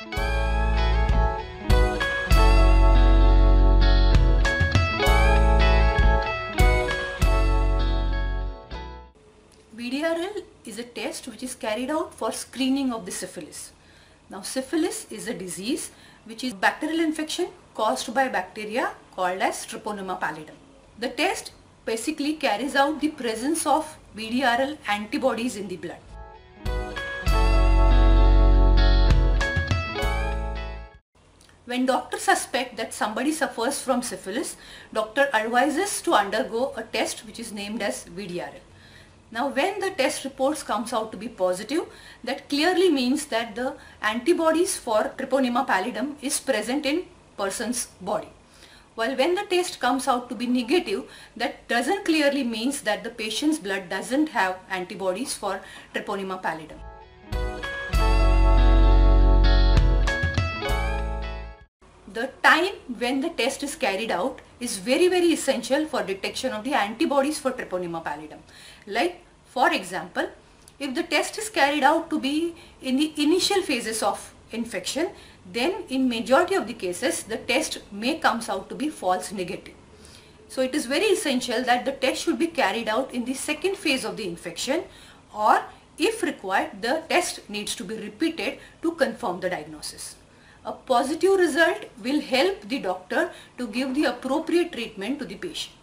VDRL is a test which is carried out for screening of the syphilis. Now syphilis is a disease which is bacterial infection caused by bacteria called as Treponema pallidum. The test basically carries out the presence of VDRL antibodies in the blood. When doctors suspect that somebody suffers from syphilis, doctor advises to undergo a test which is named as VDRL. Now when the test reports comes out to be positive, that clearly means that the antibodies for Treponema pallidum is present in person's body. While when the test comes out to be negative, that doesn't clearly means that the patient's blood doesn't have antibodies for Treponema pallidum. The time when the test is carried out is very very essential for detection of the antibodies for Treponema pallidum. Like for example, if the test is carried out to be in the initial phases of infection, then in majority of the cases the test may comes out to be false negative. So it is very essential that the test should be carried out in the second phase of the infection or if required the test needs to be repeated to confirm the diagnosis. A positive result will help the doctor to give the appropriate treatment to the patient.